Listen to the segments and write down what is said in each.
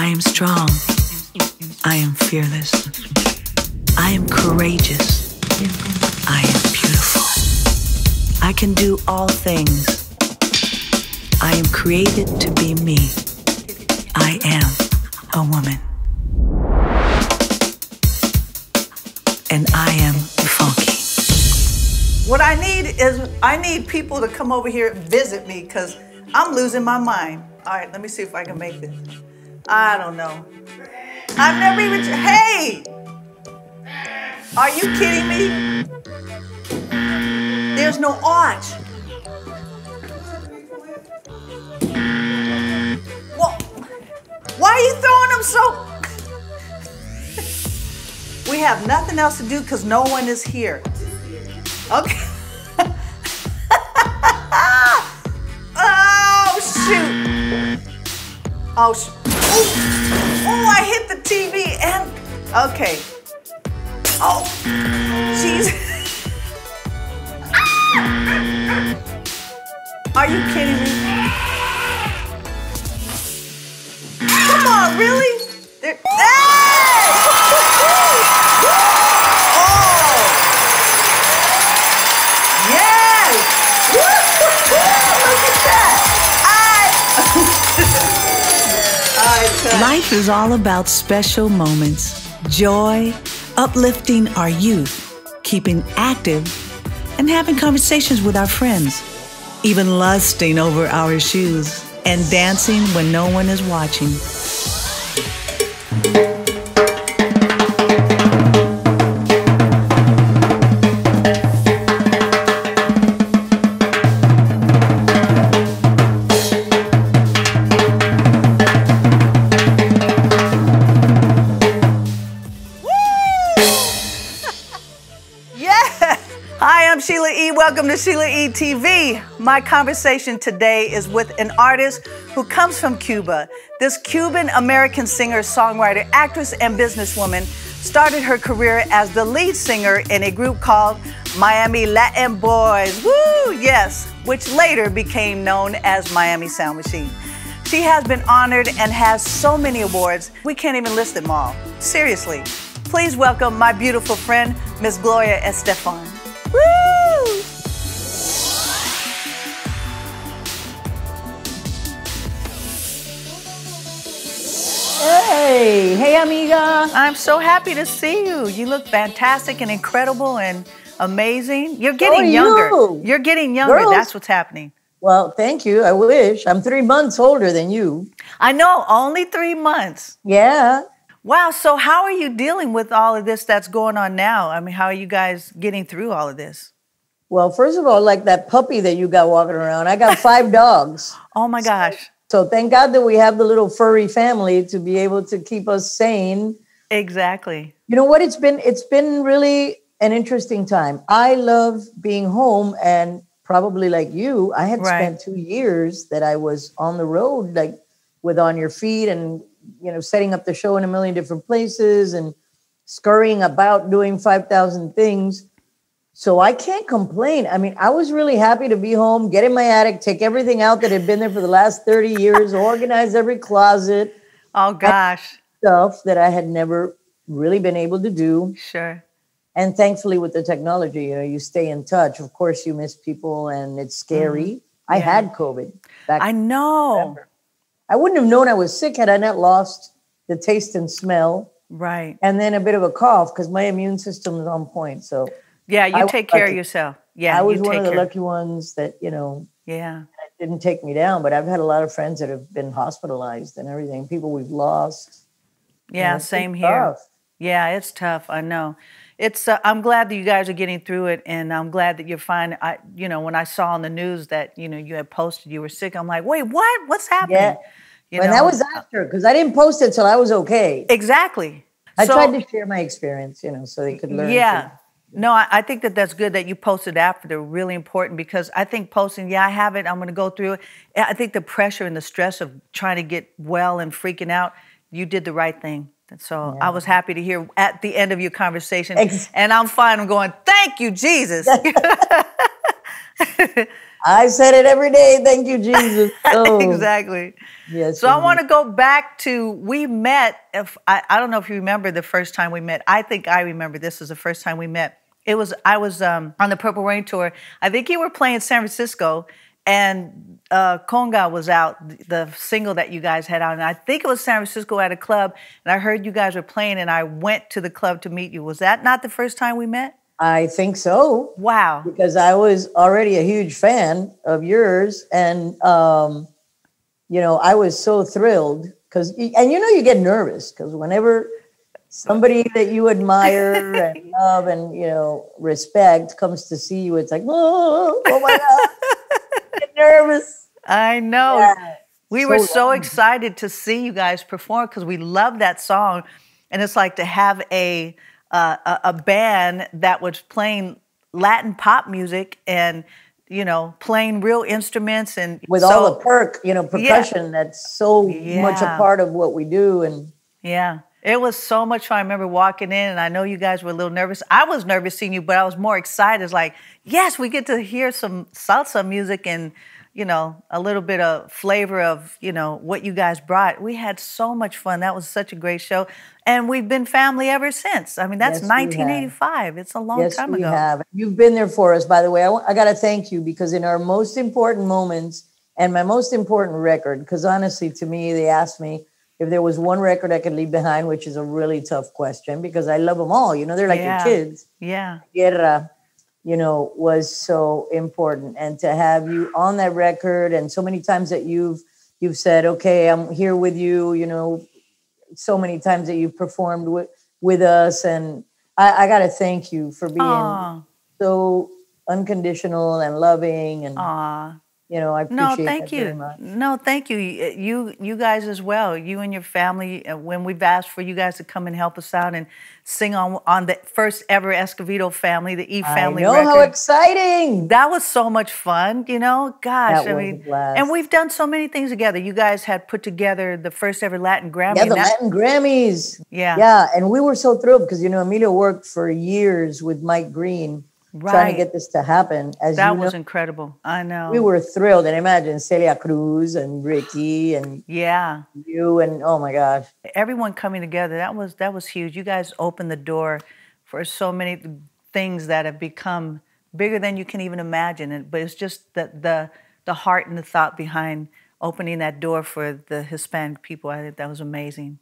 I am strong. I am fearless. I am courageous. I am beautiful. I can do all things. I am created to be me. I am a woman. And I am funky. What I need is I need people to come over here and visit me because I'm losing my mind. All right, let me see if I can make this. I don't know. I've never even. Hey! Are you kidding me? There's no arch. Why are you throwing them so? we have nothing else to do because no one is here. Okay. oh shoot. Oh shoot. Oh, I hit the TV and okay. Oh, jeez. Are you kidding me? Come on, really? There! Life is all about special moments, joy, uplifting our youth, keeping active, and having conversations with our friends, even lusting over our shoes, and dancing when no one is watching. I'm Sheila E. Welcome to Sheila E. TV. My conversation today is with an artist who comes from Cuba. This Cuban American singer, songwriter, actress, and businesswoman started her career as the lead singer in a group called Miami Latin Boys. Woo, yes, which later became known as Miami Sound Machine. She has been honored and has so many awards, we can't even list them all. Seriously. Please welcome my beautiful friend, Miss Gloria Estefan. Woo! Hey, hey, amiga. I'm so happy to see you. You look fantastic and incredible and amazing. You're getting younger. you. You're getting younger. Girls. That's what's happening. Well, thank you. I wish. I'm three months older than you. I know, only three months. Yeah. Wow. So, how are you dealing with all of this that's going on now? I mean, how are you guys getting through all of this? Well, first of all, like that puppy that you got walking around, I got five dogs. Oh my gosh. So thank God that we have the little furry family to be able to keep us sane. Exactly. You know what? It's been it's been really an interesting time. I love being home and probably like you, I had Right. spent two years that I was on the road, like with on your feet and you know, setting up the show in a million different places and scurrying about doing 5,000 things. So I can't complain. I mean, I was really happy to be home, get in my attic, take everything out that had been there for the last 30 years, organize every closet, Oh gosh. stuff that I had never really been able to do. Sure. And thankfully, with the technology, you know, you stay in touch. Of course, you miss people, and it's scary. Mm-hmm. I Yeah. had COVID back. I know. I wouldn't have known I was sick had I not lost the taste and smell, Right. and then a bit of a cough because my immune system is on point. So Yeah, you I take care of yourself. Yeah, I was one of the care. lucky ones that you know Yeah. didn't take me down. But I've had a lot of friends that have been hospitalized and everything. People we've lost. You Yeah, know, same here. tough. Yeah, it's tough. I know. It's. Uh, I'm glad that you guys are getting through it, and I'm glad that you're fine. I, you know, when I saw on the news that you know you had posted you were sick, I'm like, wait, what? What's happening? Yeah. You and know? that was after because I didn't post it till I was okay. exactly. I So- tried to share my experience, you know, so they could learn. Yeah. No, I, I think that that's good that you posted after. They're really important because I think posting, yeah, I have it. I'm going to go through it. I think the pressure and the stress of trying to get well and freaking out, you did the right thing. So I was happy to hear at the end of your conversation. Ex- and I'm fine. I'm going, thank you, Jesus. I said it every day. Thank you, Jesus. Oh, exactly. Yes. So I want to go back to we met. If I, I don't know if you remember the first time we met. I think I remember this was the first time we met. It was I was um, on the Purple Rain tour. I think you were playing San Francisco, and uh, Conga was out, the single that you guys had out, and I think it was San Francisco at a club. And I heard you guys were playing, and I went to the club to meet you. Was that not the first time we met? I think so. Wow. Because I was already a huge fan of yours, and um, you know, I was so thrilled because, and you know, you get nervous because whenever somebody that you admire and love and you know respect comes to see you, it's like, oh, oh my god, get nervous. I know. Yeah. We so were so long. excited to see you guys perform because we love that song, and it's like to have a uh, a, a band that was playing Latin pop music and you know, playing real instruments and with so, all the perk, you know, percussion yeah. that's so yeah. much a part of what we do. And yeah, it was so much fun. I remember walking in, and I know you guys were a little nervous. I was nervous seeing you, but I was more excited. It's like, yes, we get to hear some salsa music and you know, a little bit of flavor of, you know, what you guys brought. We had so much fun. That was such a great show. And we've been family ever since. I mean, that's yes, 1985. It's a long yes, time we ago. Have. You've been there for us, by the way. I, I got to thank you because in our most important moments and my most important record, because honestly, to me, they asked me if there was one record I could leave behind, which is a really tough question because I love them all. You know, they're like yeah. your kids. Yeah. Tierra you know, was so important. And to have you on that record and so many times that you've you've said, okay, I'm here with you, you know, so many times that you've performed with with us. And I, I gotta thank you for being Aww. so unconditional and loving and Aww you know, I appreciate no, thank you. No, thank you. You, you guys as well. You and your family. Uh, when we've asked for you guys to come and help us out and sing on on the first ever Escovedo family, the E family. I know record. how exciting! That was so much fun. You know, gosh, that I mean, and we've done so many things together. You guys had put together the first ever Latin Grammy. Yeah, the that, Latin Grammys. Yeah, yeah, and we were so thrilled because you know Emilio worked for years with Mike Greene right. trying to get this to happen. As that was know, incredible. I know. We were thrilled, and imagine Celia Cruz and Ricky and yeah, you and oh my gosh, everyone coming together. That was that was huge. You guys opened the door for so many things that have become bigger than you can even imagine. And but it's just the the the heart and the thought behind opening that door for the Hispanic people. I think that was amazing.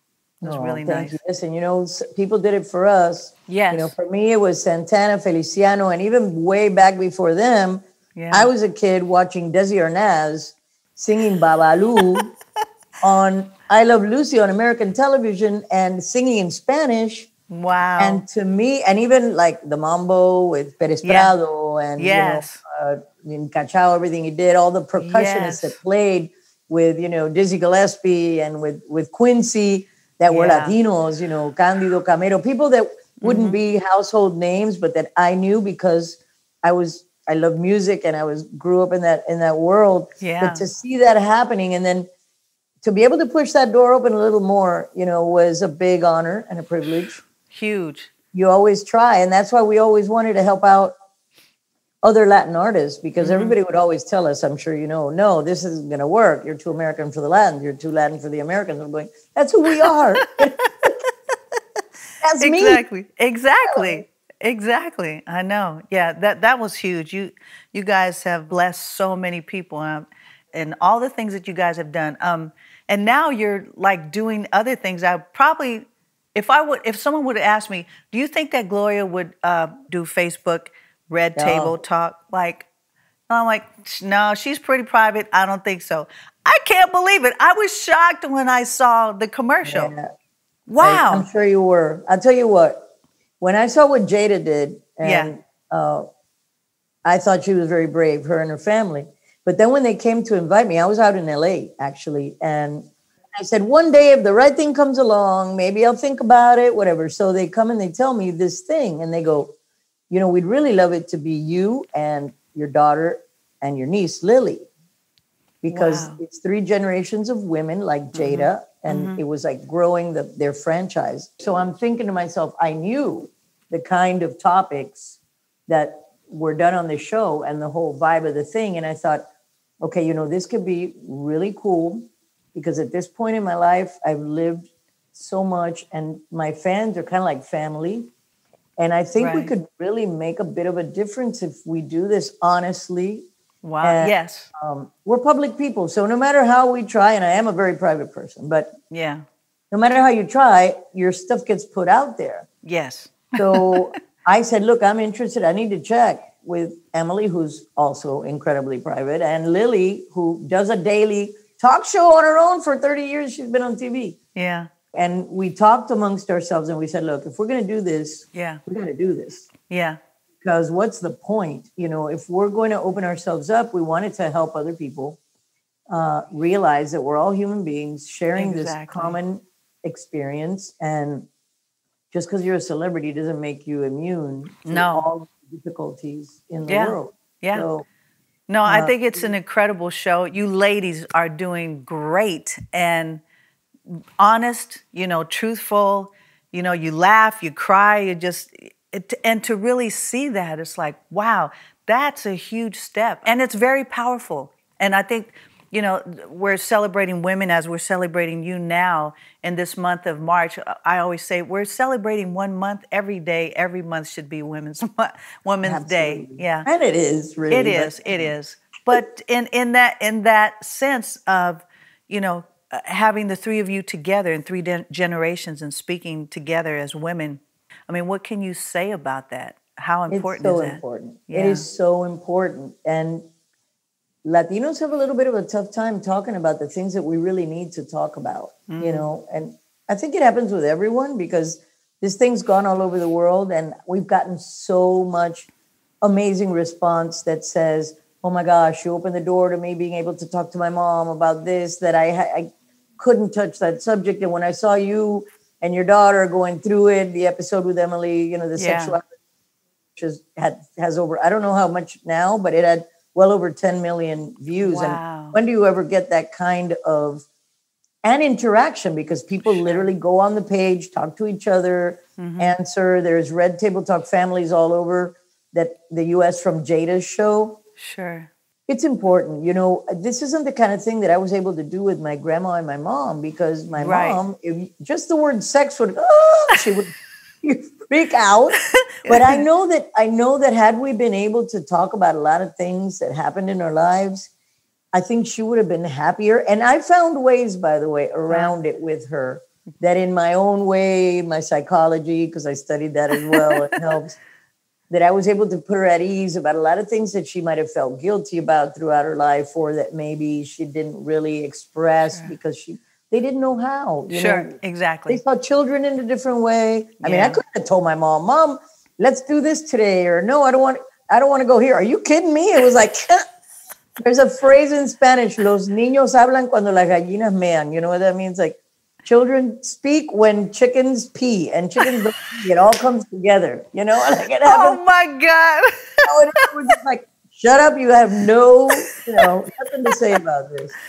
It was oh, really nice. You. Listen, you know, people did it for us. Yes. You know, for me, it was Santana, Feliciano, and even way back before them, yeah. I was a kid watching Desi Arnaz singing Babalu on I Love Lucy on American television and singing in Spanish. Wow. And to me, and even like the mambo with Perez yeah. Prado and yes. you know, uh, in Cachao, everything he did, all the percussionists yes. that played with, you know, Dizzy Gillespie and with, with Quincy that yeah. were Latinos, you know, Candido Camero, people that wouldn't mm-hmm. be household names, but that I knew because I was I love music and I was grew up in that in that world. Yeah. But to see that happening and then to be able to push that door open a little more, you know, was a big honor and a privilege. Huge. You always try, and that's why we always wanted to help out other Latin artists because mm-hmm. everybody would always tell us, I'm sure you know, no, this isn't going to work. You're too American for the Latin. You're too Latin for the Americans. I'm going, that's who we are. that's exactly. me. Exactly. Exactly. Exactly. I know. Yeah, that that was huge. You you guys have blessed so many people um, and all the things that you guys have done. Um, and now you're like doing other things. I probably, if I would, if someone would have asked me, do you think that Gloria would uh, do Facebook? Red no. table talk. Like, I'm like, no, she's pretty private. I don't think so. I can't believe it. I was shocked when I saw the commercial. Yeah. Wow. I, am sure you were. I'll tell you what, when I saw what Jada did, and yeah. uh, I thought she was very brave, her and her family. But then when they came to invite me, I was out in LA actually, and I said, one day if the right thing comes along, maybe I'll think about it, whatever. So they come and they tell me this thing, and they go, you know, we'd really love it to be you and your daughter and your niece, Lily, because wow. it's three generations of women like mm-hmm. Jada, mm-hmm. and mm-hmm. it was like growing the, their franchise. So I'm thinking to myself, I knew the kind of topics that we're done on the show and the whole vibe of the thing. And I thought, okay, you know, this could be really cool because at this point in my life, I've lived so much and my fans are kind of like family. And I think right. we could really make a bit of a difference if we do this honestly. Wow. And, yes. Um, we're public people. So no matter how we try, and I am a very private person, but yeah, no matter how you try, your stuff gets put out there. Yes. so I said, look, I'm interested. I need to check with Emily, who's also incredibly private, and Lily, who does a daily talk show on her own for 30 years. She's been on TV. Yeah. And we talked amongst ourselves and we said, look, if we're going to do this, yeah, we're going to do this. Yeah. Because what's the point? You know, if we're going to open ourselves up, we wanted to help other people uh, realize that we're all human beings sharing exactly. this common experience. And just because you're a celebrity doesn't make you immune to no. all the difficulties in the yeah. world. Yeah. So, no, I uh, think it's an incredible show. You ladies are doing great and honest, you know, truthful. You know, you laugh, you cry, you just, it, and to really see that, it's like, wow, that's a huge step. And it's very powerful. And I think you know, we're celebrating women as we're celebrating you now in this month of March. I always say we're celebrating one month every day. Every month should be Women's Women's Absolutely. Day. Yeah, and it is really. It is. It is. But in in that in that sense of, you know, having the three of you together in three de- generations and speaking together as women, I mean, what can you say about that? How important it's so important. Yeah. It is so important, and Latinos have a little bit of a tough time talking about the things that we really need to talk about, mm-hmm. you know, and I think it happens with everyone because this thing's gone all over the world and we've gotten so much amazing response that says, oh my gosh, you opened the door to me being able to talk to my mom about this, that I, I couldn't touch that subject. And when I saw you and your daughter going through it, the episode with Emily, you know, the yeah. sexuality, which has, had, has over, I don't know how much now, but it had well over 10 million views. Wow. And when do you ever get that kind of and interaction? Because people literally go on the page, talk to each other, mm-hmm. answer. There's Red Table Talk families all over that the US from Jada's show. Sure. It's important. You know, this isn't the kind of thing that I was able to do with my grandma and my mom because my right. mom, if just the word sex would, oh, she would freak out. but I know that I know that had we been able to talk about a lot of things that happened in our lives, I think she would have been happier. And I found ways, by the way, around it with her that in my own way, my psychology, because I studied that as well, it helps. That I was able to put her at ease about a lot of things that she might have felt guilty about throughout her life, or that maybe she didn't really express sure. because she they didn't know how. sure, know? exactly. They saw children in a different way. I yeah. mean, I couldn't have told my mom, "Mom, let's do this today," or "No, I don't want. I don't want to go here." Are you kidding me? It was like. There's a phrase in Spanish, los niños hablan cuando las gallinas mean. You know what that means? Like children speak when chickens pee and chickens pee. It all comes together. You know? Like it oh my God. it was like, shut up, you have no, you know, nothing to say about this.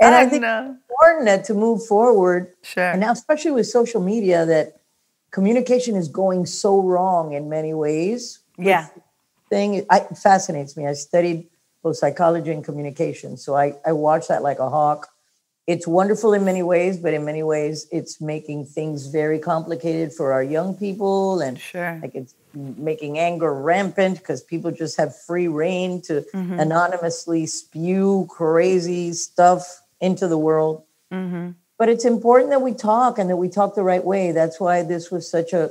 And I, I think know. it's important that to move forward. Sure. And now, especially with social media, that communication is going so wrong in many ways. Yeah. Thing it fascinates me. I studied both psychology and communication, so I I watch that like a hawk. It's wonderful in many ways, but in many ways, it's making things very complicated for our young people, and sure. like it's making anger rampant because people just have free reign to mm-hmm. anonymously spew crazy stuff into the world. Mm-hmm. But it's important that we talk and that we talk the right way. That's why this was such a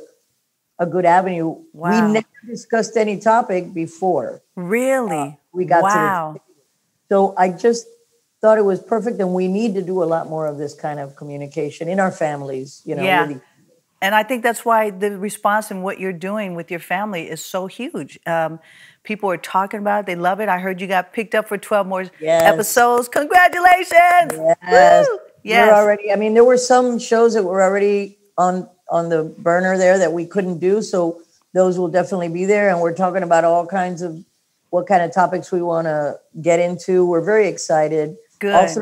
a good avenue. Wow. We never discussed any topic before. Really? Uh, we got wow. to. So I just thought it was perfect, and we need to do a lot more of this kind of communication in our families. You know. Yeah. Really. And I think that's why the response and what you're doing with your family is so huge. Um, People are talking about it. They love it. I heard you got picked up for 12 more yes. episodes. Congratulations. Yes. Woo! Yes. We're already, I mean, there were some shows that were already on on the burner there that we couldn't do. So those will definitely be there. And we're talking about all kinds of what kind of topics we want to get into. We're very excited. Good. Also,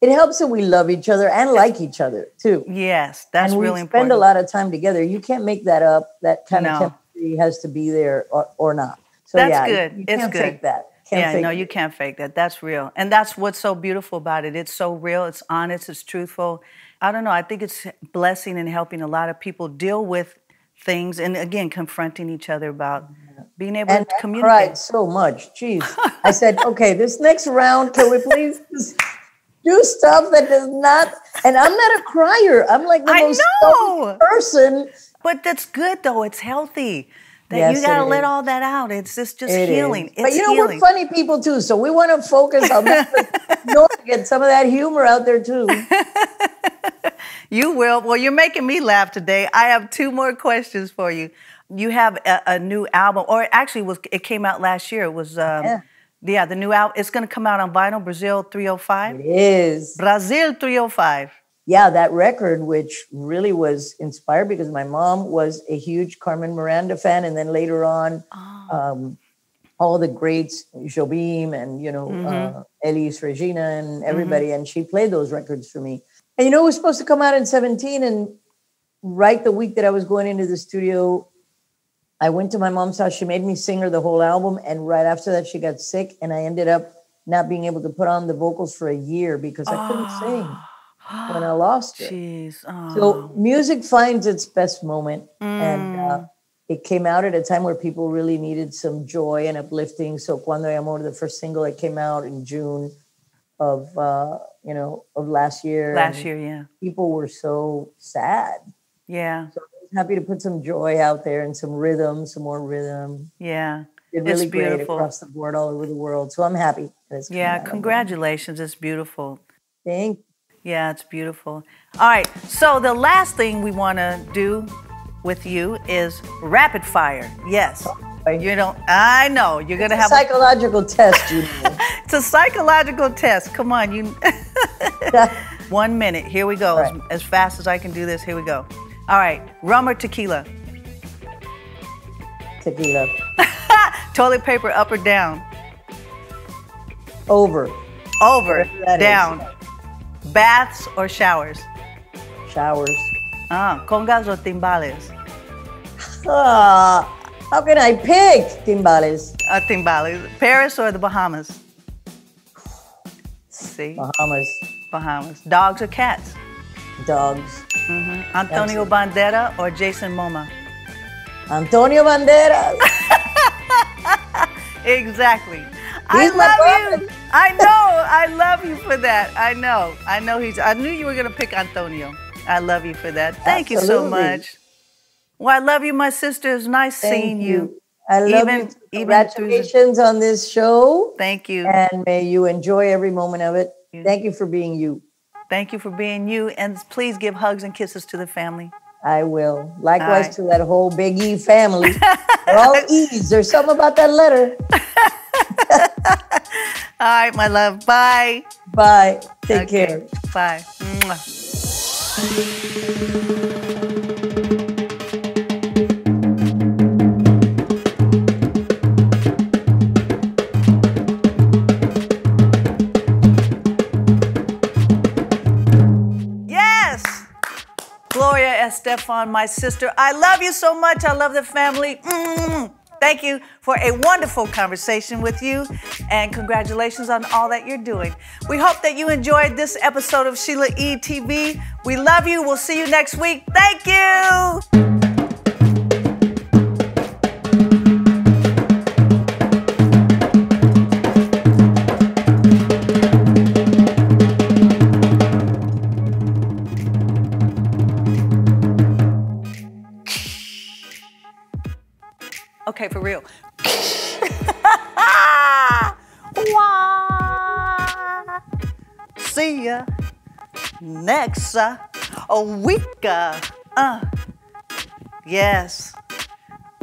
it helps that we love each other and like each other too. Yes, that's and really we spend a lot of time together. You can't make that up. That kind no. of chemistry has to be there or, or not. So That's yeah, good. You It's can't good. fake that. Can't yeah, fake no, it. you can't fake that. That's real. And that's what's so beautiful about it. It's so real, it's honest, it's truthful. I don't know. I think it's blessing and helping a lot of people deal with things and again confronting each other about being able and to I communicate. cried so much. Jeez. I said, okay, this next round, can we please do stuff that does not? And I'm not a crier. I'm like the I most know. person. But that's good though. It's healthy. That Yes, you gotta let all that out. It's just just It healing. But you know, healing. we're funny people too, so we want to focus on get some of that humor out there too. You will. Well, you're making me laugh today. I have two more questions for you. You have a, a new album, or actually, it was it came out last year. It was um, Yeah. yeah. the new album. It's going to come out on vinyl. Brazil 305. It is. Brazil 305. Yeah, that record, which really was inspired because my mom was a huge Carmen Miranda fan, and then later on, um, all the greats, Jobim and you know uh, Elis Regina and everybody, and she played those records for me. And you know, it was supposed to come out in 17, and right the week that I was going into the studio, I went to my mom's house. She made me sing her the whole album, and right after that, she got sick, and I ended up not being able to put on the vocals for a year because I couldn't sing when I lost her. Jeez. Oh. So music finds its best moment, and uh, Mm. it came out at a time where people really needed some joy and uplifting. So Cuando hay amor, the first single, that came out in June of uh, you know of last year. last year, yeah, people were so sad. yeah, So happy to put some joy out there and some rhythm, some more rhythm. yeah. Did It's really great beautiful. across the board, all over the world. So I'm happy. Yeah, congratulations. It's beautiful. Thank you. Yeah, it's beautiful. All right. So the last thing we want to do with you is rapid fire. Yes. Right. You don't. I know you're gonna a have. psychological test, you know. it's a psychological test. Come on, you. One minute. Here we go. As, as fast as I can do this. Here we go. All right. Rum or tequila? Tequila. Toilet paper up or down? Over. Over. That is. Down. Baths or showers? Showers. Ah, congas or timbales? Ah, how can I pick timbales? Uh, timbales. Paris or the Bahamas? See, Bahamas, Bahamas. Dogs or cats? Dogs. Mm-hmm. Antonio Bandera or Jason Momoa? Antonio Banderas. Exactly. He's I love you. I know. I love you for that. I know. I know he's. I knew you were gonna pick Antonio. I love you for that. Thank you so much. Well, I love you, my sister. It's nice Thank seeing you. I love Even- you. the- Congratulations on this show. Thank you. And may you enjoy every moment of it. Thank you for being you. Thank you for being you. And please give hugs and kisses to the family. I will. Likewise right. to that whole Big E family. All E's. There's something about that letter. All right, my love. Bye. Bye. Take Okay. care. Bye. Mwah. Estefan, my sister. I love you so much. I love the family. Mm. Thank you for a wonderful conversation with you, and congratulations on all that you're doing. We hope that you enjoyed this episode of Sheila E. TV. We love you. We'll see you next week. Thank you.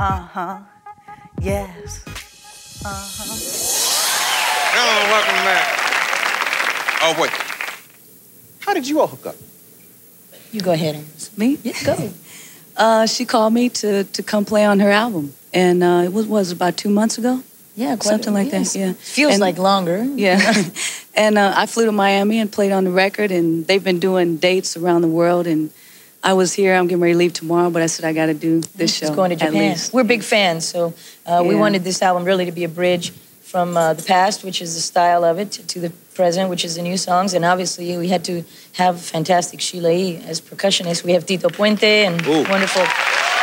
Uh huh. Yes. Uh-huh. Hello, welcome back. Oh, wait. How did you all hook up? You go ahead, Amos. Me? Yeah, go. Uh, she called me to, to come play on her album. And uh, it was, was about two months ago? Yeah, quite- Something like that, yes. yeah. Feels And- like longer. Yeah. and uh, I flew to Miami and played on the record, and they've been doing dates around the world. And I was here. I'm getting ready to leave tomorrow, but I said I got to do this show. It's going to at Japan. least. We're big fans, so uh, we wanted this album really to be a bridge from uh, the past, which is the style of it, to, to the present, which is the new songs. And obviously, we had to have fantastic Sheila E. as percussionist. We have Tito Puente and Ooh. wonderful,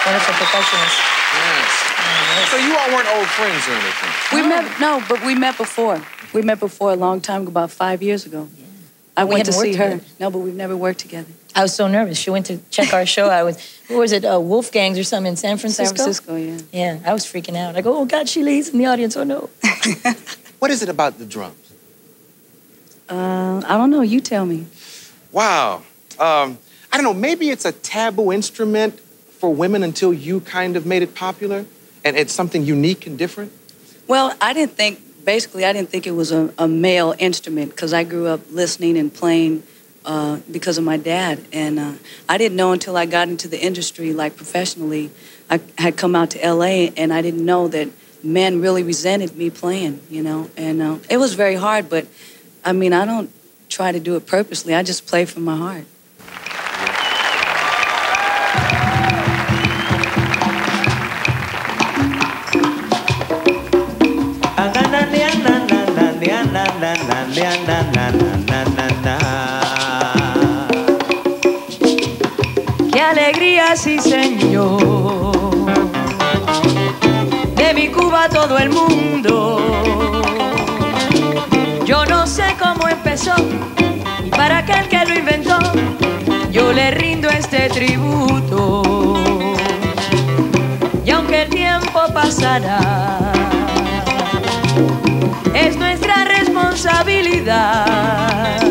wonderful percussionist. Yes. So you all weren't old friends or anything? We met no, but we met before. We met before a long time ago, about five years ago. I We went to see her. together. No, but we've never worked together. I was so nervous. She went to check our show. I was, where was it? Uh, Wolfgang's or something in San Francisco. San Francisco, yeah. Yeah, I was freaking out. I go, oh God, she E's in the audience. Oh no. What is it about the drums? Uh, I don't know. You tell me. Wow. Um, I don't know, maybe it's a taboo instrument for women until you kind of made it popular and it's something unique and different? Well, I didn't think. Basically, I didn't think it was a, a male instrument because I grew up listening and playing uh, because of my dad, and uh, I didn't know until I got into the industry, like professionally. I had come out to L.A. and I didn't know that men really resented me playing. You know, and uh, it was very hard. But I mean, I don't try to do it purposely. I just play from my heart. Sí, señor. De mi Cuba todo el mundo. Yo no sé cómo empezó y para aquel que lo inventó, yo le rindo este tributo. Y aunque el tiempo pasará, es nuestra responsabilidad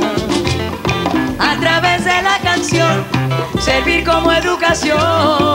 servir como educación.